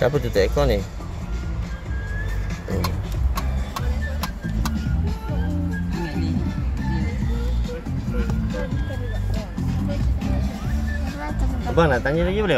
Siapa tuh Eko nih? Hmm. Abang nak tanya lagi boleh bang?